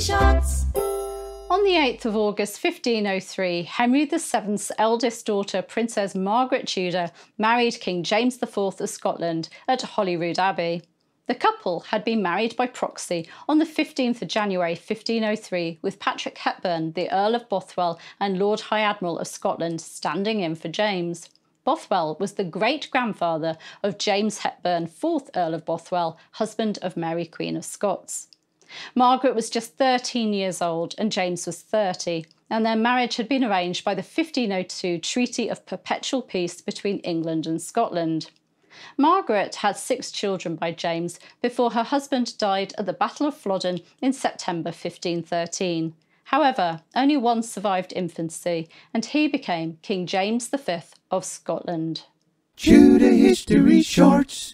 Shots. On the 8th of August 1503, Henry VII's eldest daughter, Princess Margaret Tudor, married King James IV of Scotland at Holyrood Abbey. The couple had been married by proxy on the 15th of January 1503 with Patrick Hepburn, the Earl of Bothwell and Lord High Admiral of Scotland standing in for James. Bothwell was the great-grandfather of James Hepburn, 4th Earl of Bothwell, husband of Mary Queen of Scots. Margaret was just 13 years old and James was 30, and their marriage had been arranged by the 1502 Treaty of Perpetual Peace between England and Scotland. Margaret had six children by James before her husband died at the Battle of Flodden in September 1513. However, only one survived infancy, and he became King James V of Scotland. Tudor History Shorts.